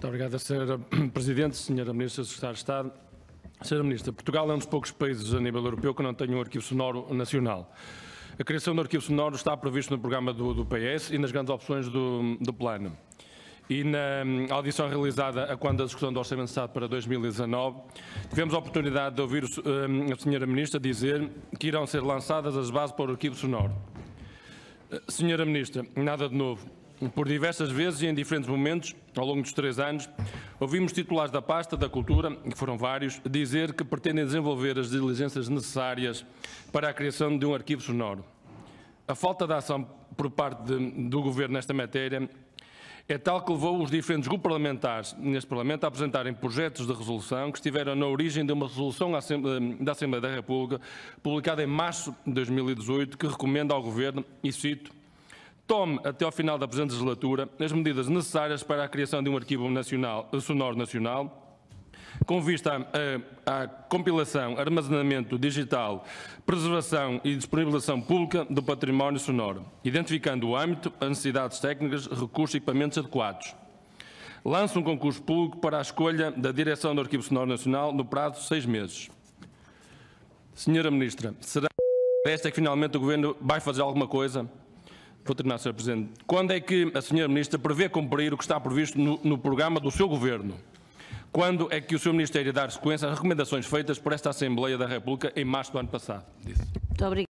Muito obrigado, Sra. Presidente, Sra. Ministra, Secretário de Estado. Sra. Ministra, Portugal é um dos poucos países a nível europeu que não tem um arquivo sonoro nacional. A criação do arquivo sonoro está previsto no programa do, do PS e nas grandes opções do, do plano. E na hum, audição realizada a quando da discussão do Orçamento de Estado para 2019, tivemos a oportunidade de ouvir um, a Sra. Ministra dizer que irão ser lançadas as bases para o arquivo sonoro. Eh, Senhora Ministra, nada de novo. Por diversas vezes e em diferentes momentos, ao longo dos três anos, ouvimos titulares da pasta da Cultura, que foram vários, dizer que pretendem desenvolver as diligências necessárias para a criação de um arquivo sonoro. A falta de ação por parte de, do Governo nesta matéria é tal que levou os diferentes grupos parlamentares neste Parlamento a apresentarem projetos de resolução que estiveram na origem de uma resolução da Assembleia da República, publicada em março de 2018, que recomenda ao Governo, e cito, tome até ao final da presente legislatura as medidas necessárias para a criação de um arquivo nacional, sonoro nacional, com vista à, compilação, armazenamento digital, preservação e disponibilização pública do património sonoro, identificando o âmbito, as necessidades técnicas, recursos e equipamentos adequados. Lança um concurso público para a escolha da direção do Arquivo Sonoro Nacional no prazo de seis meses. Senhora Ministra, será esta que finalmente o Governo vai fazer alguma coisa? Vou terminar, Sr. Presidente. Quando é que a Sra. Ministra prevê cumprir o que está previsto no, no programa do seu Governo? Quando é que o seu Ministério dar sequência às recomendações feitas por esta Assembleia da República em março do ano passado? Muito obrigada.